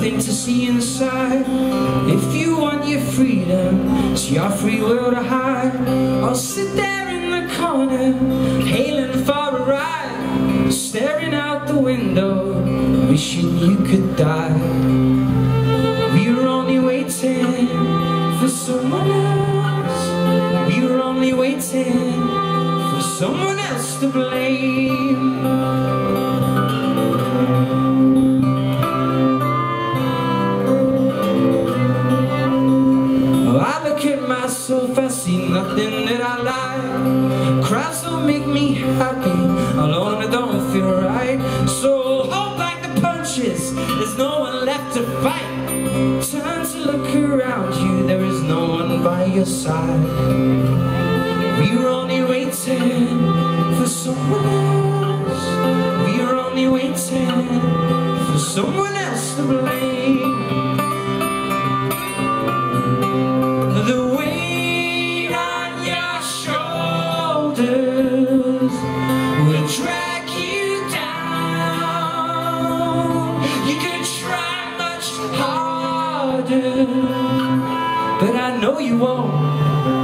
nothing to see inside If you want your freedom, it's your free will to hide. I'll sit there in the corner, hailing window, wishing you could die. We were only waiting for someone else. We were only waiting for someone else to blame. I look at myself, I see nothing that I like. Crowds don't make me happy, To look around you, there is no one by your side. We were only waiting for someone else. We were only waiting for someone else to blame. Drag you won't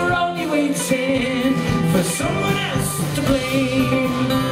were only waiting for someone else to blame